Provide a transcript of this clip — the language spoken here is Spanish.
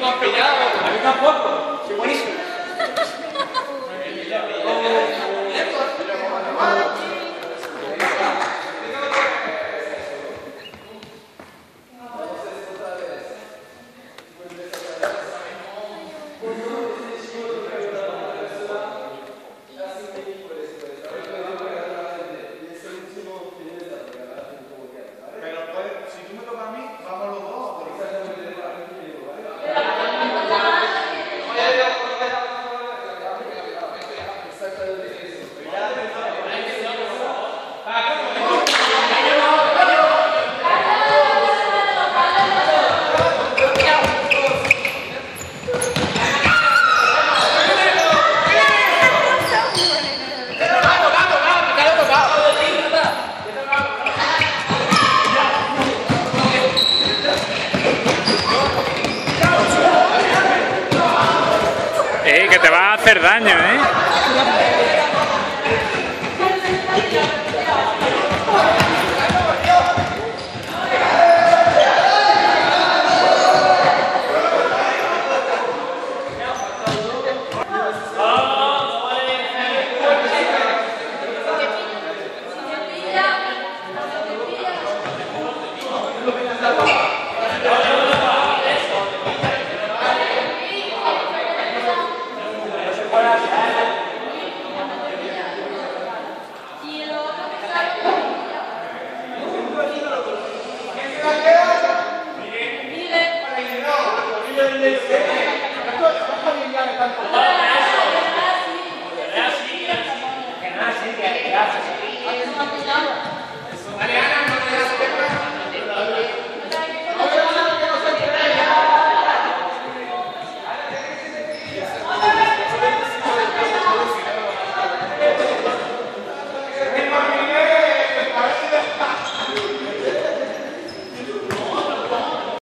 me has pillado. A mí tampoco. Sí, buenísimo. Hacer daño, ¿eh? です。